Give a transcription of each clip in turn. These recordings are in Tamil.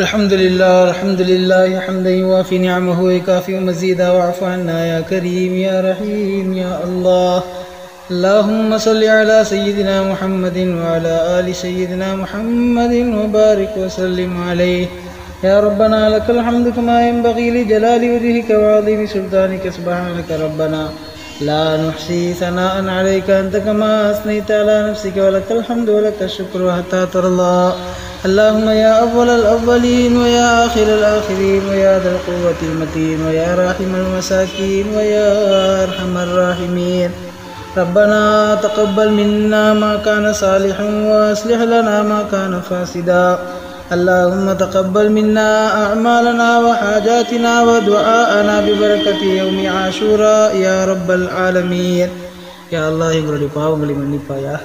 الحمد لله الحمد لله حمدا يوافي نعمه ويكافئ مزيدا واعف عنا يا كريم يا رحيم يا الله. اللهم صل على سيدنا محمد وعلى آل سيدنا محمد وبارك وسلم عليه. يا ربنا لك الحمد كما ينبغي لجلال وجهك وعظيم سلطانك سبحانك ربنا. لا نحصي ثناء عليك أنت كما أثنيت على نفسك ولك الحمد ولك الشكر حتى ترضى. اللهم يا أول الأولين ويا آخر الآخرين ويا ذا القوة المتين ويا راحم المساكين ويا أرحم الراحمين. ربنا تقبل منا ما كان صالحا وأصلح لنا ما كان فاسدا. اللهم تقبل منا أعمالنا وحاجاتنا ودعاءنا ببركة يوم عاشوراء يا رب العالمين يا الله எங்களுடைய பாவங்களை மன்னிப்பாயா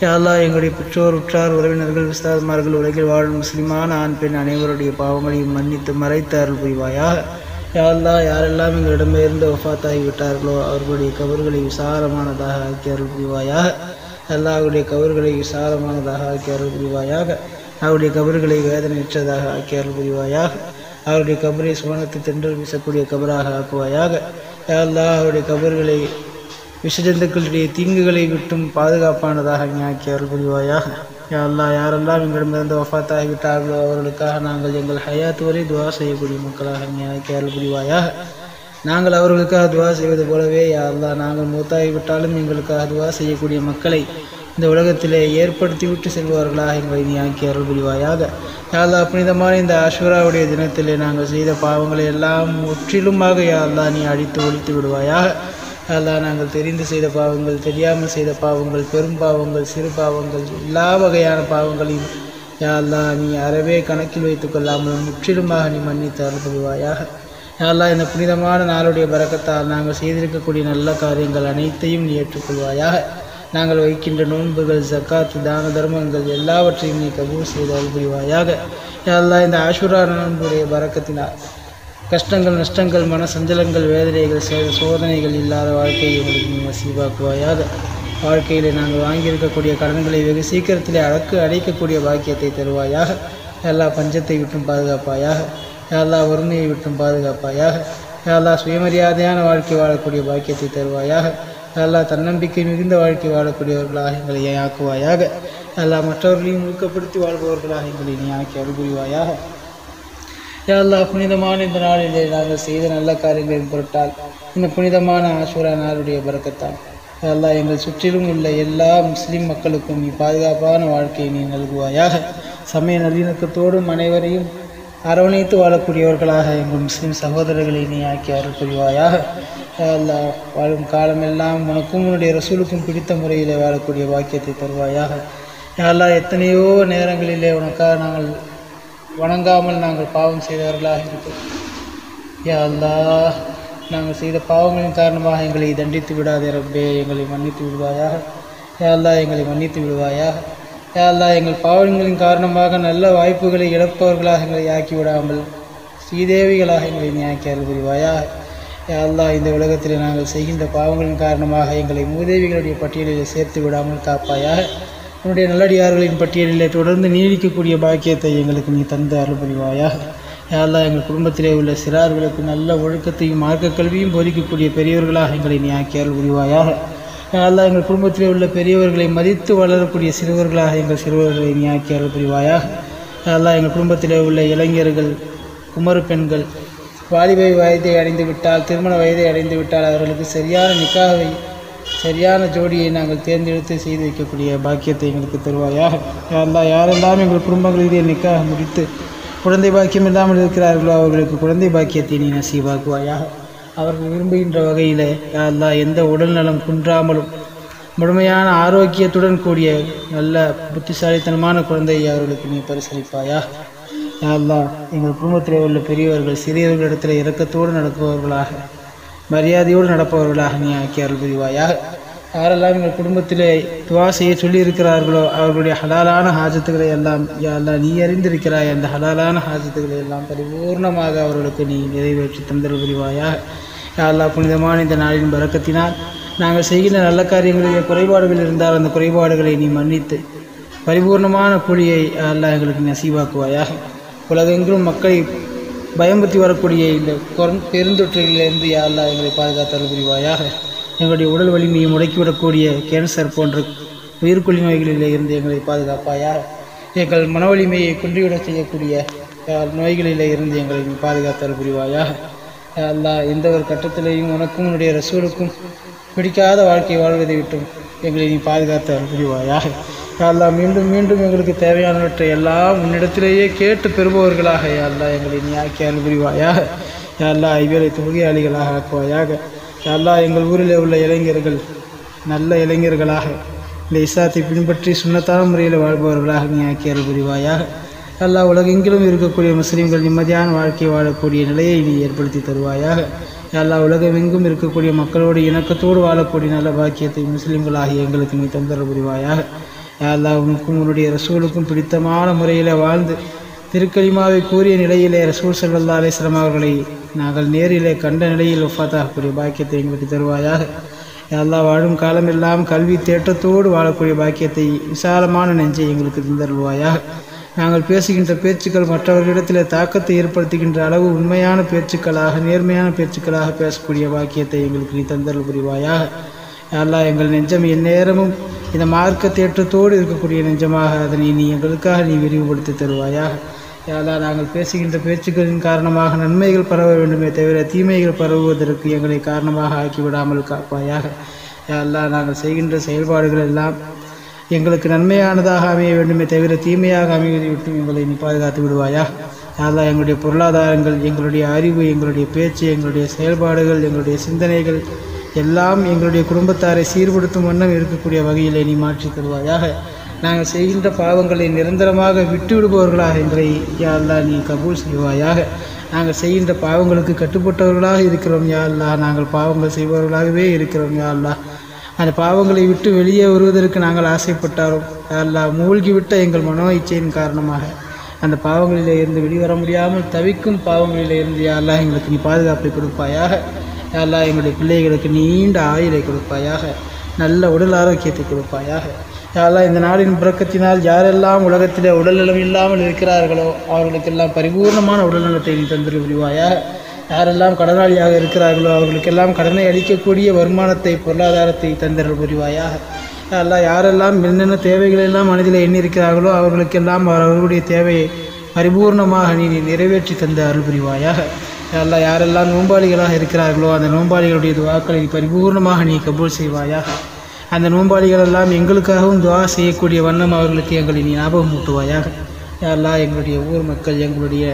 யா அல்லாஹ் எங்களுடைய பெற்றோர் உற்றார் உறவினர்கள் விஸ்தாரமார்கள் உலகில் வாழும் முஸ்லிமான ஆண் பெண் அனைவருடைய பாவங்களையும் மன்னித்து மறைத்து அருள் புரிவாயாக யா அல்லாஹ் யாரெல்லாம் எங்களிடமிருந்து வஃபாத்தாகி விட்டார்களோ அவர்களுடைய கபர்களை விசாலமானதாக ஆக்கி அருள் புரிவாயாக அல்லாஹ்வுடைய கபர்களை விசாலமானதாக ஆக்கி அருள் புரிவாயாக அவருடைய கபர்களை வேதனையற்றதாக ஆக்கி அருள் புரிவாயாக அவருடைய கபரை சுவனத்தை தென்றல் வீசக்கூடிய கபராக ஆக்குவாயாக. யா அவருடைய கபர்களை விஷஜந்துக்களுடைய தீங்குகளை விட்டும் பாதுகாப்பானதாக ஆக்கி அருள் புரிவாயாக யா யாரெல்லாம் எங்களிடமிருந்து வஃத்தாகிவிட்டார்களோ அவர்களுக்காக நாங்கள் எங்கள் ஹயாத்து வரை துவா செய்யக்கூடிய மக்களாக ஆக்கி அருள் புரிவாயாக நாங்கள் அவர்களுக்காக துவா செய்வது போலவே யா அல்லா நாங்கள் மூத்தாகி விட்டாலும் எங்களுக்காக துவா செய்யக்கூடிய மக்களை இந்த உலகத்திலே ஏற்படுத்தி விட்டு செல்வார்களாக எங்களை நீ ஆக்கி அருள் புரிவாயாக. யா புனிதமான இந்த ஆஷுராவுடைய தினத்திலே நாங்கள் செய்த பாவங்களை எல்லாம் முற்றிலுமாக யாழ்தா நீ அழித்து ஒழித்து விடுவாயாக. அல்லாஹ் நாங்கள் தெரிந்து செய்த பாவங்கள் தெரியாமல் செய்த பாவங்கள் பெரும் பாவங்கள் சிறு பாவங்கள் எல்லா வகையான பாவங்களையும் யாழ்தா நீ அறவே கணக்கில் வைத்துக் கொள்ளாமல் முற்றிலுமாக நீ மன்னித்து அருள் புரிவாயாக. யாழ்லா இந்த புனிதமான நாளுடைய பறக்கத்தால் நாங்கள் செய்திருக்கக்கூடிய நல்ல காரியங்கள் அனைத்தையும் நீ ஏற்றுக்கொள்வாயாக. நாங்கள் வைக்கின்ற நோன்புகள் ஜக்காத்து தான தர்மங்கள் எல்லாவற்றையும் நீ கபூல் செய்து அருள்புரிவாயாக. யா இந்த ஆஷுரா நோன்புடைய பறக்கத்தினால் கஷ்டங்கள் நஷ்டங்கள் மன சஞ்சலங்கள் வேதனைகள் சே- சோதனைகள் இல்லாத வாழ்க்கையை எங்களுக்கு நீ நசீபாக்குவாயாக வாழ்க்கையில் நாங்கள் வாங்கியிருக்கக்கூடிய கடன்களை வெகு சீக்கிரத்திலே அடக்கு அடைக்கக்கூடிய பாக்கியத்தை தருவாயாக. எல்லா பஞ்சத்தை விட்டும் பாதுகாப்பாயாக. எல்லா வறுமையை விட்டும் பாதுகாப்பாயாக. எல்லா சுயமரியாதையான வாழ்க்கை வாழக்கூடிய பாக்கியத்தை தருவாயாக. எல்லா தன்னம்பிக்கை மிகுந்த வாழ்க்கை வாழக்கூடியவர்களாக எங்களை ஆக்குவாயாக எல்லா மற்றவர்களையும் ஊக்கப்படுத்தி வாழ்பவர்களாக எங்களை நீ ஆக்கி அருள்புரிவாயாக. யா புனிதமான இந்த நாளிலே நாங்கள் செய்த நல்ல காரியங்களின் பொருட்டால் இந்த புனிதமான ஆசூரா நாளுடைய பறக்கத்தான் அல்லா எங்கள் சுற்றிலும் உள்ள எல்லா முஸ்லீம் மக்களுக்கும் நீ பாதுகாப்பான வாழ்க்கையை நீ நல்குவாயாக. சமய நல்லிணக்கத்தோடும் அனைவரையும் அரவணைத்து வாழக்கூடியவர்களாக எங்கள் முஸ்லீம் சகோதரர்களை நீ ஆக்கி அருள் புரிவாயாக யா வாழும் காலமெல்லாம் உனக்கும் உன்னுடைய ரசூலுக்கும் பிடித்த முறையில் வாழக்கூடிய வாக்கியத்தை தருவாயாக. யா எத்தனையோ நேரங்களிலே உனக்காக நாங்கள் வணங்காமல் நாங்கள் பாவம் செய்தவர்களாக இருக்கிறோம் யா நாங்கள் செய்த பாவங்களின் காரணமாக எங்களை தண்டித்து விடாதே ரப்பே எங்களை மன்னித்து விடுவாயாக. யா எங்களை மன்னித்து விடுவாயாக. யாழ்லா எங்கள் பாவங்களின் காரணமாக நல்ல வாய்ப்புகளை இழப்பவர்களாக எங்களை ஆக்கி விடாமல் ஸ்ரீதேவிகளாக எங்களை நீ ஆக்கி அருள் புரிவாயாக இந்த உலகத்தில் நாங்கள் செய்கின்ற பாவங்களின் காரணமாக எங்களை மூதேவிகளுடைய பட்டியலில் சேர்த்து விடாமல் காப்பாயாக. உன்னுடைய நல்லடியார்களின் பட்டியலிலே தொடர்ந்து நீடிக்கக்கூடிய பாக்கியத்தை எங்களுக்கு நீ தந்து அருள் புரிவாயாக எங்கள் குடும்பத்திலே உள்ள சிறார்களுக்கு நல்ல ஒழுக்கத்தையும் மார்க்க கல்வியும் போதிக்கக்கூடிய பெரியவர்களாக எங்களை நீ ஆக்கி அருள் புரிவாயாக அல்லாஹ் எங்கள் குடும்பத்திலே உள்ள பெரியவர்களை மதித்து வளரக்கூடிய சிறுவர்களாக எங்கள் சிறுவர்களை நீ ஆக்கி அருள் புரிவாயாக அல்லாஹ் எங்கள் குடும்பத்தில் உள்ள இளைஞர்கள் குமரு பெண்கள் வாலிபை வயதை அடைந்து விட்டால் திருமண வயதை அடைந்து விட்டால் அவர்களுக்கு சரியான நிக்காவை சரியான ஜோடியை நாங்கள் தேர்ந்தெடுத்து செய்து வைக்கக்கூடிய பாக்கியத்தை எங்களுக்கு தருவாயாக. யாரெல்லாம் யாரெல்லாம் எங்கள் குடும்பங்களிலே நிக்காக முடித்து குழந்தை பாக்கியம் இல்லாமல் இருக்கிறார்களோ அவர்களுக்கு குழந்தை பாக்கியத்தை நீ நசீவாக்குவாயாக. அவர்கள் விரும்புகின்ற வகையில் யா அல்லாஹ் எந்த உடல் நலம் குன்றாமலும் முழுமையான ஆரோக்கியத்துடன் கூடிய நல்ல புத்திசாலித்தனமான குழந்தையை அவர்களுக்கு நீ பரிசளிப்பாயா? யா அல்லாஹ் எங்கள் குடும்பத்தில் உள்ள பெரியவர்கள் சிறியவர்களிடத்தில் இரக்கத்தோடு நடப்பவர்களாக மரியாதையோடு நடப்பவர்களாக நீ ஆக்கி அருள் புரிவாயாக. யாரெல்லாம் எங்கள் குடும்பத்திலே துவா செய்ய சொல்லியிருக்கிறார்களோ அவர்களுடைய ஹலாலான ஹாஜத்துக்களை எல்லாம் யாரெல்லாம் நீ அறிந்திருக்கிறாய். அந்த ஹலாலான ஹாஜத்துக்களை எல்லாம் பரிபூர்ணமாக அவர்களுக்கு நீ நிறைவேற்றி தந்தல் புரிவாயாக. யாரெல்லாம் புனிதமான இந்த நாளின் பறக்கத்தினால் நாங்கள் செய்கின்ற நல்ல காரியங்களிலே குறைபாடுகள் இருந்தால் அந்த குறைபாடுகளை நீ மன்னித்து பரிபூர்ணமான கூலியை யா அல்லாஹ் எங்களுக்கு நசீவாக்குவாயாக. உலகெங்கிலும் மக்களை பயம்படுத்தி வரக்கூடிய இந்த கொரோன் பெருந்தொற்றிலிருந்து யா எங்களை பாதுகாத்தல் புரிவாயாக. எங்களுடைய உடல் வலிமையை முடக்கிவிடக்கூடிய கேன்சர் போன்ற உயிர்கொல்லி நோய்களிலே இருந்து எங்களை பாதுகாப்பாயா? எங்கள் மன வலிமையை குன்றிவிட செய்யக்கூடிய நோய்களிலே இருந்து எங்களை நீ பாதுகாத்தல் புரிவாயா? அல்லா எந்த ஒரு கட்டத்திலேயும் உனக்கும் உன்னுடைய ரசூலுக்கும் பிடிக்காத வாழ்க்கை வாழ்வதை விட்டும் எங்களை நீ பாதுகாத்த புரிவாயா? அல்லா மீண்டும் மீண்டும் எங்களுக்கு தேவையானவற்றை எல்லாம் உன்னிடத்திலேயே கேட்டு பெறுபவர்களாக யா எங்களை நீ ஆக்கி அருள் புரிவாயாக யா ஐவேளை தொழுகையாளிகளாக ஆக்குவாயாக. யா எங்கள் ஊரில் உள்ள இளைஞர்கள் நல்ல இளைஞர்களாக இந்த இஸ்லாத்தை பின்பற்றி சுண்ணத்தான முறையில் வாழ்பவர்களாக நீ ஆக்கி புரிவாயாக. அல்லாஹ் உலகெங்கிலும் இருக்கக்கூடிய முஸ்லீம்கள் நிம்மதியான வாழ்க்கை வாழக்கூடிய நிலையை நீ ஏற்படுத்தி தருவாயாக. எல்லா உலகமெங்கும் இருக்கக்கூடிய மக்களோடு இணக்கத்தோடு வாழக்கூடிய நல்ல பாக்கியத்தை முஸ்லீம்களாகிய எங்களுக்கு நீ தந்தர புரிவாயாக. எல்லா உனக்கும் உன்னுடைய ரசூலுக்கும் பிடித்தமான முறையில் வாழ்ந்து திருக்கலிமாவை கூறிய நிலையிலே ரசூல் சல்லா அலிஸ்லாம் அவர்களை நாங்கள் நேரிலே கண்ட நிலையில் ஒஃபாத்தாகக்கூடிய பாக்கியத்தை எங்களுக்கு தருவாயாக. எல்லா வாழும் காலமெல்லாம் கல்வி தேட்டத்தோடு வாழக்கூடிய பாக்கியத்தை விசாலமான நெஞ்சை எங்களுக்கு தந்தருவாயாக நாங்கள் பேசுகின்ற பேச்சுக்கள் மற்றவர்களிடத்தில் தாக்கத்தை ஏற்படுத்துகின்ற அளவு உண்மையான பேச்சுக்களாக நேர்மையான பேச்சுக்களாக பேசக்கூடிய பாக்கியத்தை எங்களுக்கு நீ தந்தல் புரிவாயாக. அல்லாஹ் எங்கள் நெஞ்சம் எந்நேரமும் இந்த மார்க்க தேற்றத்தோடு இருக்கக்கூடிய நெஞ்சமாக அதனை நீ எங்களுக்காக நீ விரிவுபடுத்தி தருவாயாக. யாரா நாங்கள் பேசுகின்ற பேச்சுக்களின் காரணமாக நன்மைகள் பரவ வேண்டுமே தவிர தீமைகள் பரவுவதற்கு எங்களை காரணமாக ஆக்கிவிடாமல் காப்பாயாக. யாரெல்லாம் நாங்கள் செய்கின்ற செயல்பாடுகள் எல்லாம் எங்களுக்கு நன்மையானதாக அமைய வேண்டுமே தவிர தீமையாக அமைவதை விட்டு எங்களை நீ பாதுகாத்து விடுவாயா? யாரெல்லாம் எங்களுடைய பொருளாதாரங்கள் எங்களுடைய அறிவு எங்களுடைய பேச்சு எங்களுடைய செயல்பாடுகள் எங்களுடைய சிந்தனைகள் எல்லாம் எங்களுடைய குடும்பத்தாரை சீர்படுத்தும் வண்ணம் இருக்கக்கூடிய வகையிலே நீ மாற்றி தருவாயாக. நாங்கள் செய்கின்ற பாவங்களை நிரந்தரமாக விட்டு விடுபவர்களாக எங்களை யா அல்லா நீ கபூல் செய்வாயாக. நாங்கள் செய்கின்ற பாவங்களுக்கு கட்டுப்பட்டவர்களாக இருக்கிறோம் யா அல்லா நாங்கள் பாவங்கள் செய்பவர்களாகவே இருக்கிறோம் யா அல்லா அந்த பாவங்களை விட்டு வெளியே வருவதற்கு நாங்கள் ஆசைப்பட்டாலும் யா அல்லா மூழ்கிவிட்ட எங்கள் மனோ இச்சையின் காரணமாக அந்த பாவங்களிலே இருந்து வெளிவர முடியாமல் தவிக்கும் பாவங்களிலே இருந்து யா அல்லா எங்களுக்கு நீ பாதுகாப்பை கொடுப்பாயாக. யா அல்லா எங்களுடைய பிள்ளைகளுக்கு நீண்ட ஆயுளை கொடுப்பாயாக. நல்ல உடல் ஆரோக்கியத்தை கொடுப்பாயாக. யாரெல்லாம் இந்த நாடின் புறக்கத்தினால் யாரெல்லாம் உலகத்தில் உடல்நலம் இல்லாமல் இருக்கிறார்களோ அவர்களுக்கெல்லாம் பரிபூர்ணமான உடல்நலத்தை நீ தந்திரு புரிவாயா யாரெல்லாம் கடனாளியாக இருக்கிறார்களோ அவர்களுக்கெல்லாம் கடனை அளிக்கக்கூடிய வருமானத்தை பொருளாதாரத்தை தந்திரல் புரிவாயா யாரெல்லாம் யாரெல்லாம் என்னென்ன தேவைகளெல்லாம் மனதில் எண்ணியிருக்கிறார்களோ அவர்களுக்கெல்லாம் அவர்களுடைய தேவையை பரிபூர்ணமாக நீ நிறைவேற்றி தந்த அருள் புரிவாயாக. யாரெல்லாம் யாரெல்லாம் நோம்பாளிகளாக இருக்கிறார்களோ அந்த நோம்பாளிகளுடைய துவாக்களை பரிபூர்ணமாக நீ கபூல் செய்வாயாக. அந்த நோம்பாளிகள் எல்லாம் எங்களுக்காகவும் துவா செய்யக்கூடிய வண்ணம் அவர்களுக்கு எங்களை நீ ஞாபகம் ஊட்டுவாயாக. யாரெல்லாம் எங்களுடைய ஊர் மக்கள் எங்களுடைய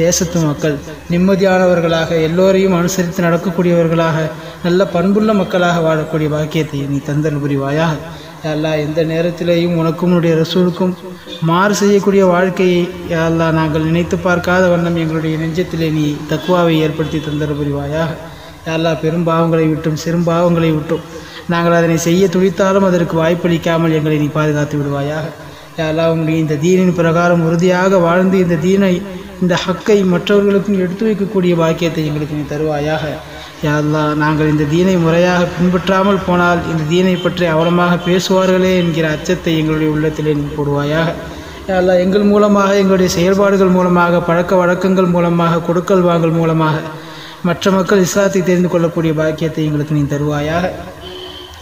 தேசத்து மக்கள் நிம்மதியானவர்களாக எல்லோரையும் அனுசரித்து நடக்கக்கூடியவர்களாக நல்ல பண்புள்ள மக்களாக வாழக்கூடிய பாக்கியத்தை நீ தந்தல் புரிவாயாக. யாரெல்லாம் எந்த நேரத்திலேயும் உனக்கும் உன்னுடைய ரசூலுக்கும் மாறு செய்யக்கூடிய வாழ்க்கையை யாரெல்லாம் நாங்கள் நினைத்து பார்க்காத வண்ணம் எங்களுடைய நெஞ்சத்திலே நீ தக்குவாவை ஏற்படுத்தி தந்தல் புரிவாயாக. யாரெல்லாம் பெரும்பாவங்களை விட்டும் சிறும்பாவங்களை விட்டும் நாங்கள் அதனை செய்ய துடித்தாலும் அதற்கு வாய்ப்பளிக்காமல் எங்களை நீ பாதுகாத்து விடுவாயாக. யாரெல்லாம் உங்களுடைய இந்த தீனின் பிரகாரம் உறுதியாக வாழ்ந்து இந்த தீனை இந்த ஹக்கை மற்றவர்களுக்கும் எடுத்து வைக்கக்கூடிய பாக்கியத்தை எங்களுக்கு நீ தருவாயாக. யாரெல்லாம் நாங்கள் இந்த தீனை முறையாக பின்பற்றாமல் போனால் இந்த தீனை பற்றி அவலமாக பேசுவார்களே என்கிற அச்சத்தை எங்களுடைய உள்ளத்திலே நீ போடுவாயாக. யாரெல்லாம் எங்கள் மூலமாக எங்களுடைய செயல்பாடுகள் மூலமாக பழக்க வழக்கங்கள் மூலமாக கொடுக்கல் வாங்கல் மூலமாக மற்ற மக்கள் இஸ்லாத்தை தெரிந்து கொள்ளக்கூடிய பாக்கியத்தை எங்களுக்கு நீ தருவாயாக.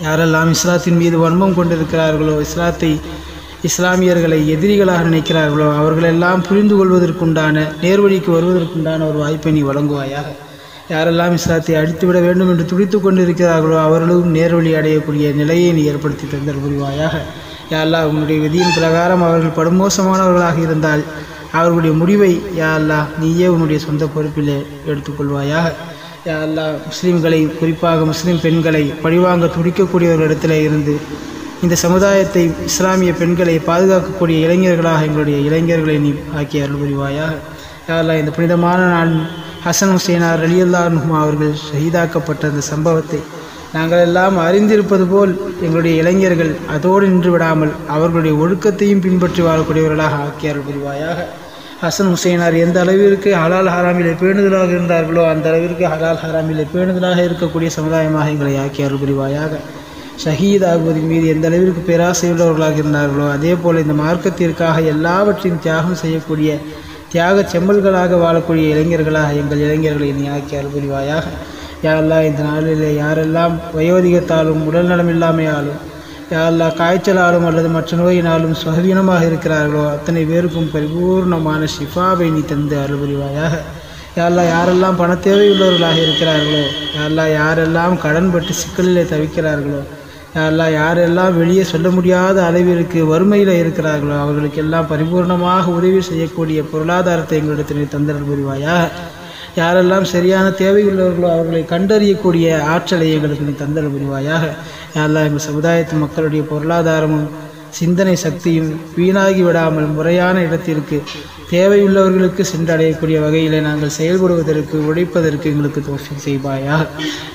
யாரெல்லாம் இஸ்லாத்தின் மீது வன்மம் கொண்டிருக்கிறார்களோ இஸ்லாத்தை இஸ்லாமியர்களை எதிரிகளாக நினைக்கிறார்களோ அவர்களெல்லாம் புரிந்து கொள்வதற்குண்டான நேர்வழிக்கு வருவதற்குண்டான ஒரு வாய்ப்பை நீ வழங்குவாயாக. யாரெல்லாம் இஸ்லாத்தை அழித்துவிட வேண்டும் என்று துடித்து கொண்டிருக்கிறார்களோ அவர்களும் நேர்வழி அடையக்கூடிய நிலையை நீ ஏற்படுத்தி தந்தல் புரிவாயாக. யாரெல்லாம் உன்னுடைய விதியின் பிரகாரம் அவர்கள் படுமோசமானவர்களாக இருந்தால் அவர்களுடைய முடிவை யாரெல்லாம் நீயே உன்னுடைய சொந்த பொறுப்பிலே எடுத்துக்கொள்வாயாக. அல்லா முஸ்லீம்களை குறிப்பாக முஸ்லீம் பெண்களை பழிவாங்க துடிக்கக்கூடியவர்களிடத்தில் இருந்து இந்த சமுதாயத்தை இஸ்லாமிய பெண்களை பாதுகாக்கக்கூடிய இளைஞர்களாக எங்களுடைய இளைஞர்களை நீ ஆக்கி அருள் புரிவாயாக. யாரெல்லாம் இந்த புனிதமான நான் ஹசன் ஹுசேனார் அலியுல்லா அவர்கள் ஷஹீதாக்கப்பட்ட அந்த சம்பவத்தை நாங்கள் எல்லாம் அறிந்திருப்பது போல் எங்களுடைய இளைஞர்கள் அதோடு நின்று விடாமல் அவர்களுடைய ஒழுக்கத்தையும் பின்பற்றி வாழக்கூடியவர்களாக ஆக்கியார்கள் புரிவாயாக. ஹசன் ஹுசைனார் எந்த அளவிற்கு ஹலால் ஹராமிலே பேணுதலாக இருந்தார்களோ அந்த அளவிற்கு ஹலால் ஹராமிலே பேணுதலாக இருக்கக்கூடிய சமுதாயமாக எங்களை ஆக்கி அருள் புரிவாயாக ஷஹீத் ஆகுவதன் மீது எந்த அளவிற்கு பேராசையுள்ளவர்களாக இருந்தார்களோ அதே போல் இந்த மார்க்கத்திற்காக எல்லாவற்றையும் தியாகம் செய்யக்கூடிய தியாக செம்மல்களாக வாழக்கூடிய இளைஞர்களாக எங்கள் இளைஞர்களை நீ ஆக்கி அருள்புரிவாயாக யாரெல்லாம் இந்த நாளில் யாரெல்லாம் வயோதிகத்தாலும் உடல்நலம் இல்லாமையாலும் எல்லா காய்ச்சலாலும் அல்லது மற்ற நோயினாலும் சுகவீனமாக இருக்கிறார்களோ அத்தனை பேருக்கும் பரிபூர்ணமான ஷிஃபாவை நீ தந்து அருள்புரிவாயாக. யாரெல்லாம் யாரெல்லாம் பண தேவையுள்ளவர்களாக இருக்கிறார்களோ யாரெல்லாம் யாரெல்லாம் கடன்பட்டு சிக்கலிலே தவிக்கிறார்களோ யாரெல்லாம் யாரெல்லாம் வெளியே சொல்ல முடியாத அளவிற்கு வறுமையில் இருக்கிறார்களோ அவர்களுக்கெல்லாம் பரிபூர்ணமாக உதவி செய்யக்கூடிய பொருளாதாரத்தை எங்களிடத்தினை தந்தரல் புரிவாயாக யாரெல்லாம் சரியான தேவையுள்ளவர்களோ அவர்களை கண்டறியக்கூடிய ஆற்றலை எங்களுக்கு நீ தந்தல் புரிவாயாக. யாரெல்லாம் எங்கள் சமுதாயத்து மக்களுடைய பொருளாதாரமும் சிந்தனை சக்தியும் வீணாகி விடாமல் முறையான இடத்திற்கு தேவையுள்ளவர்களுக்கு சென்றடையக்கூடிய வகையில் நாங்கள் செயல்படுவதற்கு உழைப்பதற்கு எங்களுக்கு தோஷம் செய்வாயாக.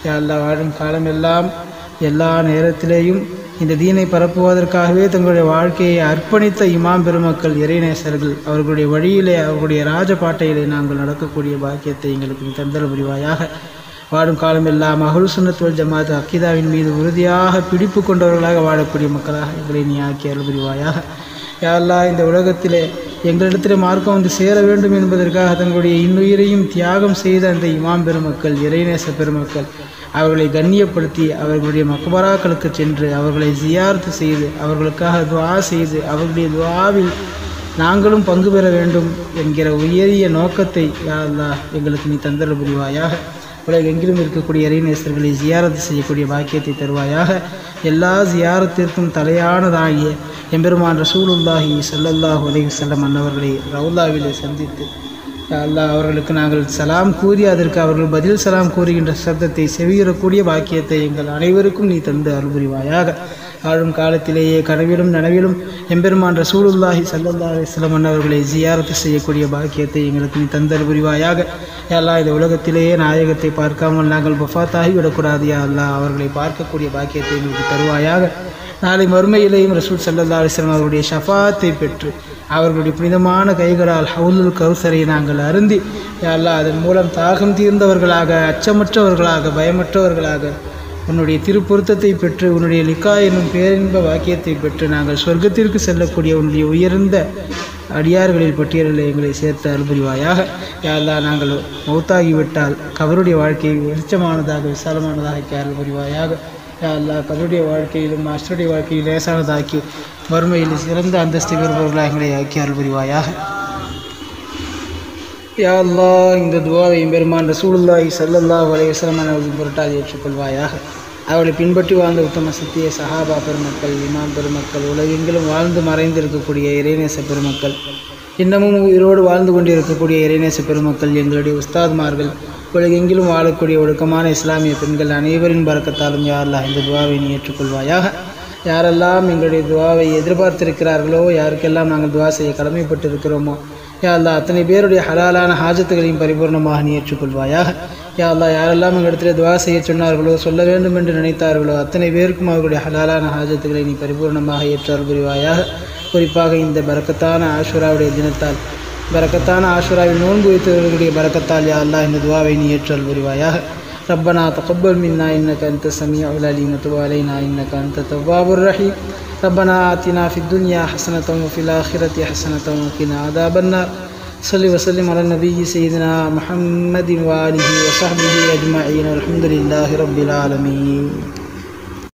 யாரெல்லாம் வாழும் காலமெல்லாம் எல்லா நேரத்திலேயும் இந்த தீனை பரப்புவதற்காகவே தங்களுடைய வாழ்க்கையை அர்ப்பணித்த இமாம் பெருமக்கள் இறைநேசர்கள் அவர்களுடைய வழியிலே அவர்களுடைய ராஜபாட்டையிலே நாங்கள் நடக்கக்கூடிய பாக்கியத்தை எங்களுக்கு தந்தல் புரிவாயாக. வாழும் காலமெல்லாம் அகுல் சுன்னத்துவல் ஜமாத் அக்கிதாவின் மீது உறுதியாக பிடிப்பு கொண்டவர்களாக வாழக்கூடிய மக்களாக எங்களை நீ ஆக்கி அருள் புரிவாயாக. யாரெல்லாம் இந்த உலகத்திலே எங்களிடத்தில் மார்க்கம் வந்து சேர வேண்டும் என்பதற்காக தங்களுடைய இன்னுயிரையும் தியாகம் செய்த அந்த இமாம் பெருமக்கள் இறைநேச பெருமக்கள் அவர்களை கண்ணியப்படுத்தி அவர்களுடைய மக்பராக்களுக்கு சென்று அவர்களை ஜியார்த்து செய்து அவர்களுக்காக துவா செய்து அவர்களுடைய துவாவில் நாங்களும் பங்கு பெற வேண்டும் என்கிற உயரிய நோக்கத்தை யாரெல்லா எங்களுக்கு நீ தந்தர புரிவாயாக. உலகெங்கிலும் இருக்கக்கூடிய இறைநேசர்களை ஜியாரத்து செய்யக்கூடிய பாக்கியத்தை தருவாயாக எல்லா ஜியாரத்திற்கும் தலையானதாகிய எம்பெருமான் ரசூலுல்லாஹி ஸல்லல்லாஹு உதவி செல்லம் அன்னவர்களை ரவுல்லாவிலே சந்தித்து அல்லாஹ் அவர்களுக்கு நாங்கள் சலாம் கூறி அதற்கு அவர்கள் பதில் சலாம் கூறுகின்ற சப்தத்தை செவியுறக்கூடிய பாக்கியத்தை எங்கள் அனைவருக்கும் நீ தந்து அருள்புரிவாயாக. ஆழும் காலத்திலேயே கனவிலும் நனவிலும் எம்பெருமான் ரசூலுல்லாஹி ஸல்லல்லாஹு அலைஹி அவர்களை ஜியாரத்து செய்யக்கூடிய பாக்கியத்தை எங்களுக்கு நீ தந்தல் புரிவாயாக. யா இந்த உலகத்திலேயே நாயகத்தை பார்க்காமல் நாங்கள் பஃபாத்தாகி விடக்கூடாது. யா அல்லா அவர்களை பார்க்கக்கூடிய பாக்கியத்தை எங்களுக்கு தருவாயாக. நாளை மறுமையிலேயும் ரசூல் சல்லல்லா அலிஸ்லாம் அவருடைய ஷஃபாத்தை பெற்று அவர்களுடைய புனிதமான கைகளால் ஹவுலுல் கௌசரை நாங்கள் அருந்தி யா அதன் மூலம் தாகம் தீர்ந்தவர்களாக அச்சமற்றவர்களாக பயமற்றவர்களாக உன்னுடைய திருப்பொருத்தத்தை பெற்று உன்னுடைய லிக்கா என்னும் பேரின்ப வாக்கியத்தை பெற்று நாங்கள் சொர்க்கத்திற்கு செல்லக்கூடிய உன்னுடைய உயர்ந்த அடியார்களில் பட்டியலில் எங்களை சேர்த்து அருள்புரிவாயாக. யாரெல்லாம் நாங்கள் மௌத்தாகிவிட்டால் கவருடைய வாழ்க்கையை வெளிச்சமானதாக விசாலமானதாக அருள்புரிவாயாக. புரிவாயாக கவருடைய வாழ்க்கையிலும் மாஸ்டருடைய வாழ்க்கையில் லேசானதாக்கி வறுமையில் சிறந்த அந்தஸ்து பெறுபவர்களாக எங்களை ஆக்கி அருள்புரிவாயாக. புரிவாயாக இந்த துவாவை பெருமான் ரசூலுல்லாஹி செல்லல்லா அலைஹி பொருட்டால் ஏற்றுக்கொள்வாயாக. அவளை பின்பற்றி வாழ்ந்த உத்தம சத்திய சஹாபா பெருமக்கள் இமாம் பெருமக்கள் உலகெங்கிலும் வாழ்ந்து மறைந்திருக்கக்கூடிய இறைநேச பெருமக்கள் இன்னமும் உயிரோடு வாழ்ந்து கொண்டிருக்கக்கூடிய இறைநேச பெருமக்கள் எங்களுடைய உஸ்தாத்மார்கள் உலகெங்கிலும் வாழக்கூடிய ஒழுக்கமான இஸ்லாமிய பெண்கள் அனைவரின் பறக்கத்தாலும் யாரெல்லாம் இந்த துவாவை நீ ஏற்றுக்கொள்வாயாக? யாரெல்லாம் எங்களுடைய துவாவை எதிர்பார்த்திருக்கிறார்களோ யாருக்கெல்லாம் நாங்கள் துவா செய்ய கடமைப்பட்டு இருக்கிறோமோ யா அத்தனை பேருடைய ஹலாலான ஹாஜத்துகளையும் பரிபூர்ணமாக நீ ஏற்றுக்கொள்வாயாக? யா அல்லா யாரெல்லாம் எங்களிடத்தில் துவா செய்ய சொன்னார்களோ சொல்ல வேண்டும் என்று நினைத்தார்களோ அத்தனை பேருக்கும் அவர்களுடைய ஹலாலான ஹாஜத்துகளை நீ பரிபூர்ணமாக ஏற்று அருள் புரிவாயாக குறிப்பாக இந்த பரக்கத்தான ஆஷுராவுடைய தினத்தால் பரக்கத்தான ஆஷுராவில் நோன்பு வைத்தவர்களுடைய பரக்கத்தால் யா அல்லா இந்த துவாவை நீ ஏற்று அருள் புரிவாயாக ربنا تقبل منا إنك أنت السميع العليم وتب علينا إنك أنت التواب الرحيم ربنا آتنا في الدنيا حسنة وفي الآخرة حسنة وقنا عذاب النار صلی وسلم علی نبی سیدنا محمد وآلہ وصحبہ اجمعین الحمد للہ رب العالمین.